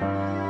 Bye.